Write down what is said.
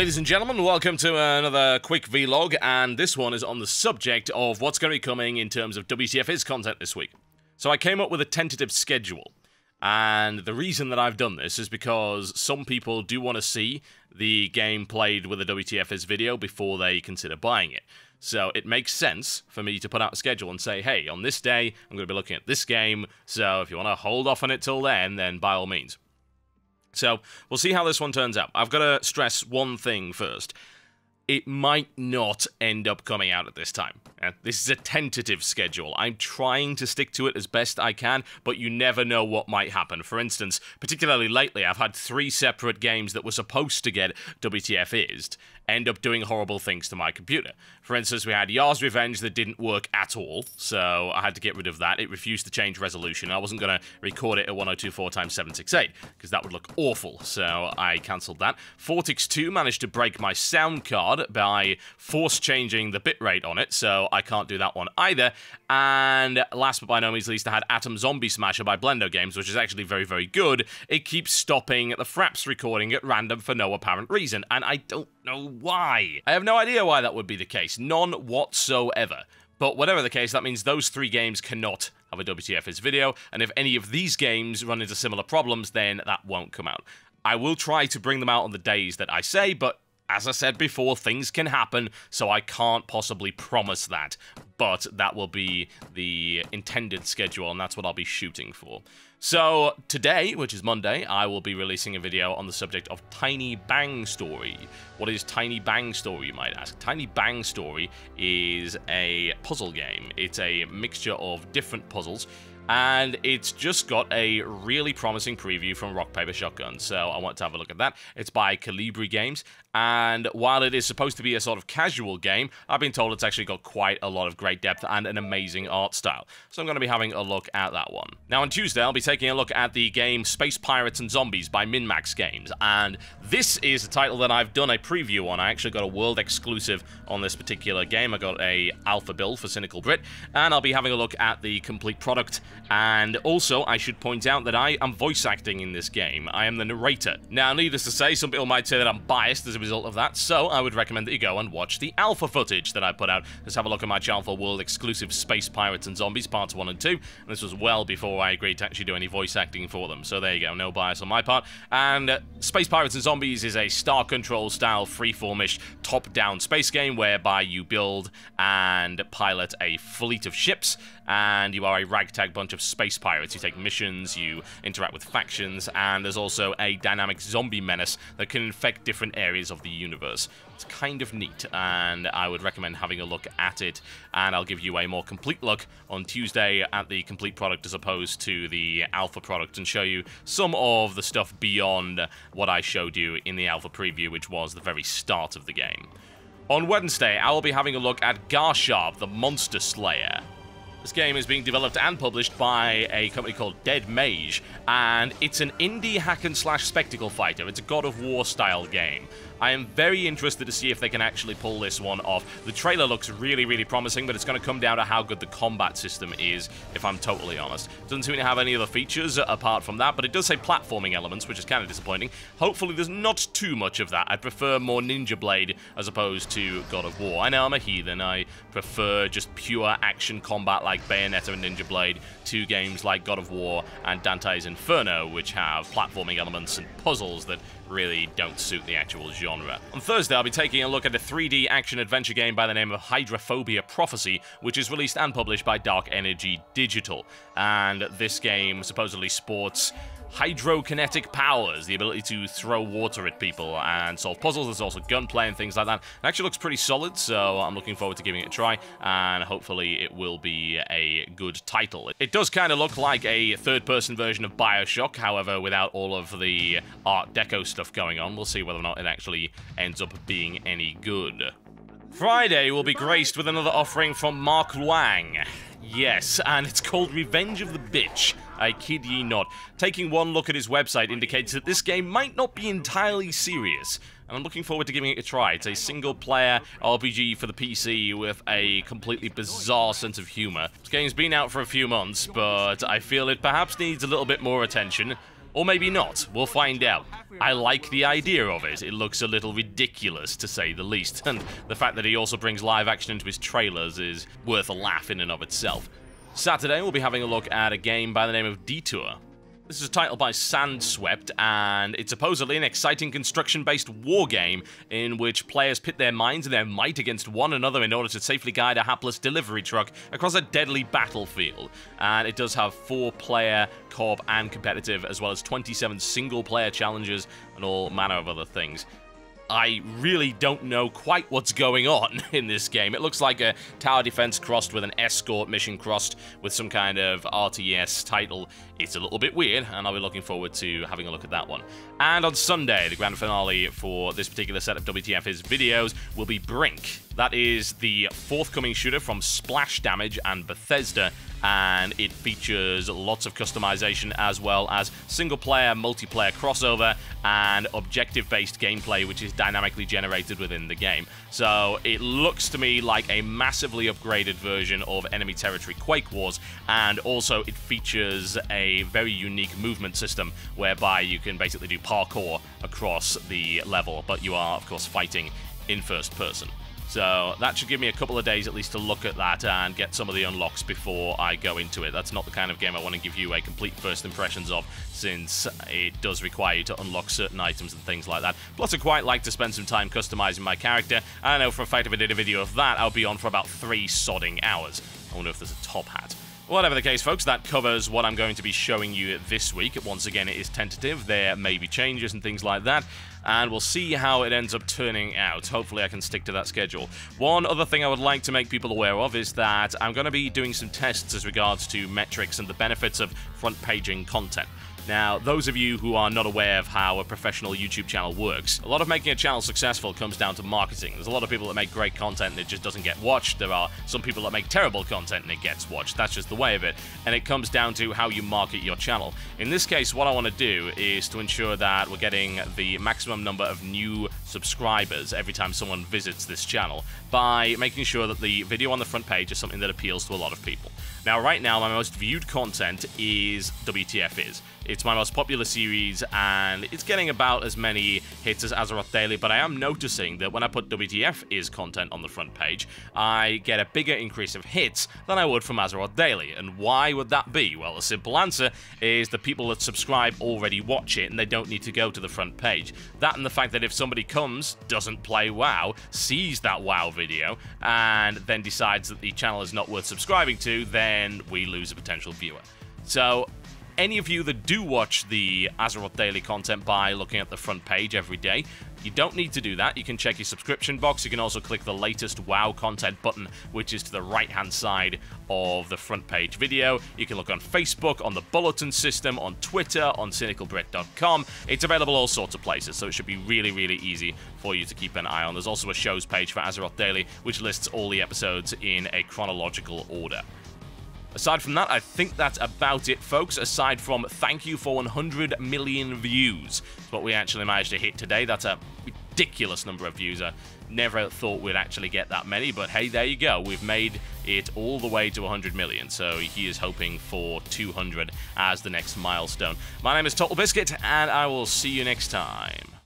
Ladies and gentlemen, welcome to another quick vlog, and this one is on the subject of what's going to be coming in terms of WTF's content this week. So I came up with a tentative schedule, and the reason that I've done this is because some people do want to see the game played with a WTF's video before they consider buying it. So it makes sense for me to put out a schedule and say, hey, on this day, I'm going to be looking at this game, so if you want to hold off on it till then, then by all means. So we'll see how this one turns out. I've got to stress one thing first. It might not end up coming out at this time. Uh, this is a tentative schedule. I'm trying to stick to it as best I can, but you never know what might happen. For instance, particularly lately, I've had three separate games that were supposed to get WTF-ised end up doing horrible things to my computer. For instance, we had Yars' Revenge that didn't work at all, so I had to get rid of that. It refused to change resolution. I wasn't going to record it at 1024 x 768 because that would look awful, so I cancelled that. Fortix 2 managed to break my sound card by force changing the bitrate on it, so I can't do that one either. And last but by no means least, I had Atom Zombie Smasher by Blendo Games, which is actually very, very good. It keeps stopping the Fraps recording at random for no apparent reason, and I don't know why. I have no idea why that would be the case. None whatsoever. But whatever the case, that means those three games cannot have a WTF's video, and if any of these games run into similar problems, then that won't come out. I will try to bring them out on the days that I say, but as I said before, things can happen, so I can't possibly promise that. But that will be the intended schedule, and that's what I'll be shooting for. So, today, which is Monday, I will be releasing a video on the subject of Tiny Bang Story. What is Tiny Bang Story, you might ask? Tiny Bang Story is a puzzle game. It's a mixture of different puzzles and it's just got a really promising preview from Rock Paper Shotgun, so I want to have a look at that. It's by Colibri Games, and while it is supposed to be a sort of casual game, I've been told it's actually got quite a lot of great depth and an amazing art style, so I'm going to be having a look at that one. Now on Tuesday, I'll be taking a look at the game Space Pirates and Zombies by MinMax Games, and this is a title that I've done a preview on. I actually got a world exclusive on this particular game. I got a alpha build for Cynical Brit, and I'll be having a look at the complete product and also, I should point out that I am voice acting in this game. I am the narrator. Now, needless to say, some people might say that I'm biased as a result of that, so I would recommend that you go and watch the alpha footage that I put out. Let's have a look at my channel for world exclusive Space Pirates and Zombies Parts 1 and 2. And this was well before I agreed to actually do any voice acting for them. So there you go, no bias on my part. And uh, Space Pirates and Zombies is a Star Control style freeformish top-down space game whereby you build and pilot a fleet of ships and you are a ragtag bunch of space pirates. You take missions, you interact with factions, and there's also a dynamic zombie menace that can infect different areas of the universe. It's kind of neat, and I would recommend having a look at it, and I'll give you a more complete look on Tuesday at the complete product as opposed to the alpha product, and show you some of the stuff beyond what I showed you in the alpha preview, which was the very start of the game. On Wednesday, I will be having a look at Garshasp, the Monster Slayer. This game is being developed and published by a company called Dead Mage, and it's an indie hack and slash spectacle fighter. It's a God of War style game. I am very interested to see if they can actually pull this one off. The trailer looks really, really promising, but it's going to come down to how good the combat system is, if I'm totally honest. Doesn't seem to have any other features uh, apart from that, but it does say platforming elements, which is kind of disappointing. Hopefully there's not too much of that. I prefer more Ninja Blade as opposed to God of War. I know I'm a heathen. I prefer just pure action combat like Bayonetta and Ninja Blade to games like God of War and Dante's Inferno, which have platforming elements and puzzles that really don't suit the actual genre. On Thursday, I'll be taking a look at a 3D action-adventure game by the name of Hydrophobia Prophecy, which is released and published by Dark Energy Digital. And this game supposedly sports hydrokinetic powers, the ability to throw water at people and solve puzzles. There's also gunplay and things like that. It actually looks pretty solid, so I'm looking forward to giving it a try, and hopefully it will be a good title. It does kind of look like a third-person version of Bioshock, however, without all of the Art Deco stuff going on. We'll see whether or not it actually ends up being any good. Friday will be graced with another offering from Mark Wang. Yes, and it's called Revenge of the Bitch. I kid ye not. Taking one look at his website indicates that this game might not be entirely serious, and I'm looking forward to giving it a try. It's a single-player RPG for the PC with a completely bizarre sense of humor. This game's been out for a few months, but I feel it perhaps needs a little bit more attention. Or maybe not, we'll find out. I like the idea of it, it looks a little ridiculous to say the least, and the fact that he also brings live action into his trailers is worth a laugh in and of itself. Saturday, we'll be having a look at a game by the name of Detour. This is a title by Sandswept, and it's supposedly an exciting construction-based war game in which players pit their minds and their might against one another in order to safely guide a hapless delivery truck across a deadly battlefield. And it does have four-player co-op and competitive, as well as 27 single-player challenges and all manner of other things. I really don't know quite what's going on in this game. It looks like a tower defense crossed with an escort mission crossed with some kind of RTS title. It's a little bit weird, and I'll be looking forward to having a look at that one. And on Sunday, the grand finale for this particular set of WTF's videos will be Brink. That is the forthcoming shooter from Splash Damage and Bethesda, and it features lots of customization as well as single-player, multiplayer crossover, and objective-based gameplay, which is dynamically generated within the game. So it looks to me like a massively upgraded version of Enemy Territory Quake Wars, and also it features a very unique movement system whereby you can basically do parkour across the level, but you are, of course, fighting in first person. So that should give me a couple of days at least to look at that and get some of the unlocks before I go into it. That's not the kind of game I want to give you a complete first impressions of since it does require you to unlock certain items and things like that. Plus I quite like to spend some time customizing my character. I know for a fact if I did a video of that, I'll be on for about three sodding hours. I wonder if there's a top hat. Whatever the case, folks, that covers what I'm going to be showing you this week. Once again, it is tentative. There may be changes and things like that, and we'll see how it ends up turning out. Hopefully, I can stick to that schedule. One other thing I would like to make people aware of is that I'm going to be doing some tests as regards to metrics and the benefits of front-paging content. Now, those of you who are not aware of how a professional YouTube channel works, a lot of making a channel successful comes down to marketing. There's a lot of people that make great content and it just doesn't get watched. There are some people that make terrible content and it gets watched. That's just the way of it. And it comes down to how you market your channel. In this case, what I want to do is to ensure that we're getting the maximum number of new subscribers every time someone visits this channel by making sure that the video on the front page is something that appeals to a lot of people. Now, right now, my most viewed content is WTF Is. It's my most popular series, and it's getting about as many hits as Azeroth Daily, but I am noticing that when I put WTF Is content on the front page, I get a bigger increase of hits than I would from Azeroth Daily. And why would that be? Well, the simple answer is the people that subscribe already watch it, and they don't need to go to the front page. That and the fact that if somebody comes, doesn't play WoW, sees that WoW video, and then decides that the channel is not worth subscribing to, then then we lose a potential viewer. So any of you that do watch the Azeroth Daily content by looking at the front page every day, you don't need to do that. You can check your subscription box. You can also click the latest WoW content button, which is to the right-hand side of the front page video. You can look on Facebook, on the bulletin system, on Twitter, on cynicalbrit.com. It's available all sorts of places, so it should be really, really easy for you to keep an eye on. There's also a shows page for Azeroth Daily, which lists all the episodes in a chronological order. Aside from that, I think that's about it, folks. Aside from thank you for 100 million views. What we actually managed to hit today. That's a ridiculous number of views. I never thought we'd actually get that many, but hey, there you go. We've made it all the way to 100 million, so he is hoping for 200 as the next milestone. My name is Total Biscuit, and I will see you next time.